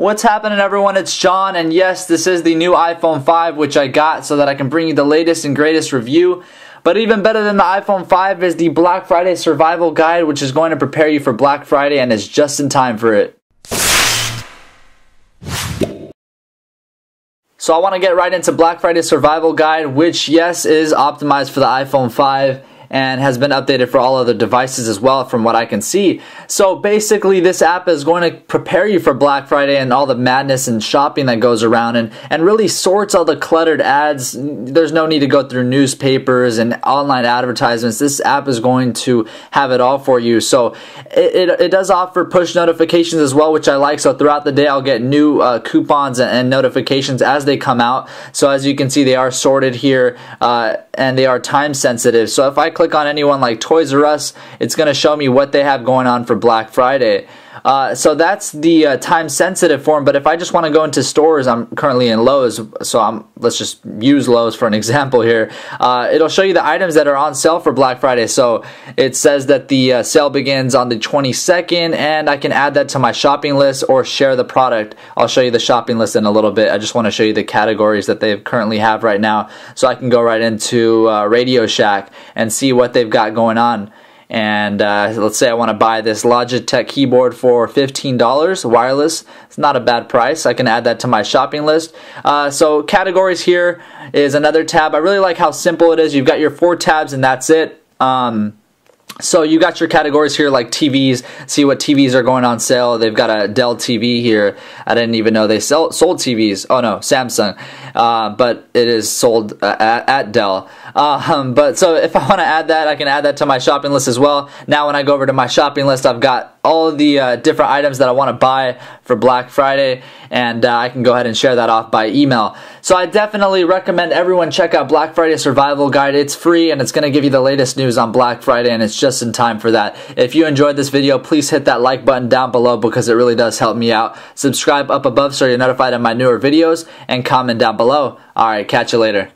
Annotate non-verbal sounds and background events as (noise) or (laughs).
What's happening everyone? It's John and yes, this is the new iPhone 5 which I got so that I can bring you the latest and greatest review. But even better than the iPhone 5 is the Black Friday survival guide which is going to prepare you for Black Friday and is just in time for it. So I want to get right into Black Friday survival guide which yes is optimized for the iPhone 5 and has been updated for all other devices as well from what I can see. So basically this app is going to prepare you for Black Friday and all the madness and shopping that goes around and, and really sorts all the cluttered ads. There's no need to go through newspapers and online advertisements. This app is going to have it all for you. So it, it, it does offer push notifications as well, which I like. So throughout the day I'll get new uh, coupons and, and, notifications as they come out. So as you can see they are sorted here uh, and they are time sensitive. So if I click on anyone like Toys R Us, it's going to show me what they have going on for Black Friday. Uh, so that's the uh, time sensitive form. But if I just want to go into stores, I'm currently in Lowe's, so I'm let's just use Lowe's for an (laughs) example here. Uh, it'll show you the items that are on sale for Black Friday. So it says that the uh, sale begins on the 22nd, and I can add that to my shopping list or share the product. I'll show you the shopping list in a little bit. I just want to show you the categories that they currently have right now, so I can go right into uh, Radio Shack and see what they've got going on. And uh, let's say I want to buy this Logitech keyboard for $15 wireless it's not a bad price I can add that to my shopping list. Uh, so categories here is another tab I really like how simple it is you've got your four tabs and that's it. Um, so you got your categories here like TVs, see what TVs are going on sale. They've got a Dell TV here. I didn't even know they sell, sold TVs. Oh no, Samsung. Uh, but it is sold uh, at, at, Dell. Um, but so if I want to add that, I can add that to my shopping list as well. Now when I go over to my shopping list, I've got all the uh, different items that I want to buy for Black Friday and uh, I can go ahead and share that off by email. So I definitely recommend everyone check out Black Friday Survival Guide. It's free and it's going to give you the latest news on Black Friday and it's just in time for that. If you enjoyed this video, please hit that like button down below because it really does help me out. Subscribe up above so you're notified of my newer videos and comment down below. Alright, catch you later.